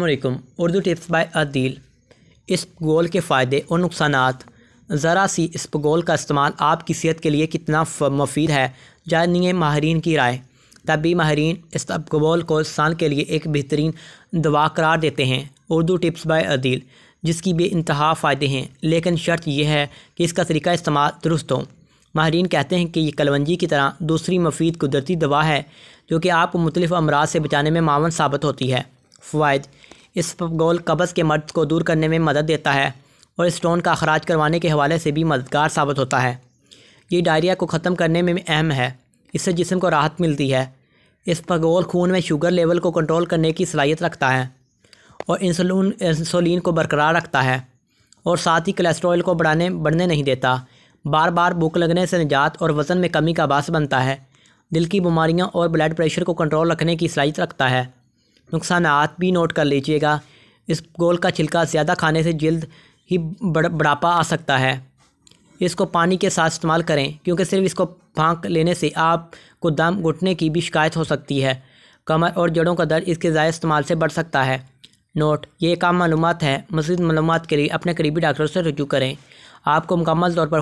वालेकुम Urdu tips by Adeel. इसबगोल के फ़ायदे और नुकसान ज़रा सी इसबगोल का इस्तेमाल आपकी सेहत के लिए कितना मुफीद है, जानिए माहरीन की राय। तबी माहरीन इसबगोल को सान के लिए एक बेहतरीन दवा करार देते हैं। उर्दू टिप्स बाय अदील, जिसकी बे इंतहा फ़ायदे हैं, लेकिन शर्त यह है कि इसका तरीका इस्तेमाल दुरुस्त हो। माहरीन कहते हैं कि ये कलवंजी की तरह दूसरी मुफीद कुदरती दवा है, जो कि आपको मुख्तलिफ़ अमराज से बचाने में मावन साबित होती है। फ़वाद इसबगोल कब्ज़ के मर्द को दूर करने में मदद देता है और स्टोन का अखराज करवाने के हवाले से भी मददगार साबित होता है। ये डायरिया को ख़त्म करने में अहम है। इससे जिसम को राहत मिलती है। इस इसबगोल खून में शुगर लेवल को कंट्रोल करने की सलाहियत रखता है और इंसुलिन इंसुलिन को बरकरार रखता है और साथ ही कोलेस्ट्रॉल को बढ़ाने, बढ़ने नहीं देता। बार बार भूख लगने से निजात और वज़न में कमी का बास बनता है। दिल की बीमारियाँ और ब्लड प्रेशर को कंट्रोल रखने की सलाहियत रखता है। नुकसानात भी नोट कर लीजिएगा। इस गोल का छिलका ज़्यादा खाने से जल्द ही बढ़ापा आ सकता है। इसको पानी के साथ इस्तेमाल करें, क्योंकि सिर्फ़ इसको फाँक लेने से आपको दम घुटने की भी शिकायत हो सकती है। कमर और जड़ों का दर्द इसके ज़्यादा इस्तेमाल से बढ़ सकता है। नोट, ये एक आम मालूम है। मज़ीद मालूम के लिए अपने करीबी डॉक्टर से रजू करें। आपको मुकम्मल तौर पर